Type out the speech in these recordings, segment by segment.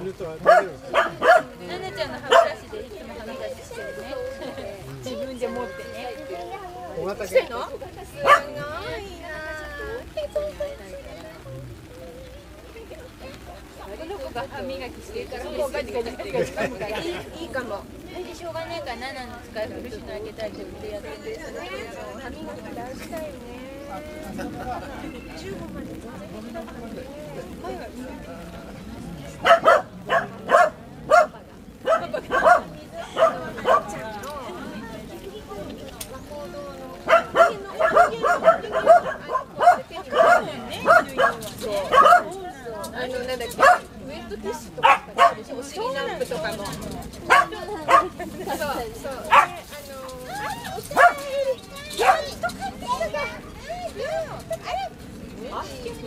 犬とは大丈夫ですかナナちゃんの歯ブラシでいつも歯磨きしてるね。自分で持ってね。小型犬すごいこの子が歯磨きしてるから。なガチガチガチガチガチガチいいいいかもでしょうがないからナナの使い古しのあげたいって言ってやってるんですよね。歯磨き大事だよねあのなんだっけウェットティッシュとか使っお尻ラプとかのそう。そう。あのおあっああ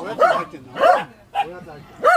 親父入ってんの親父入ってんの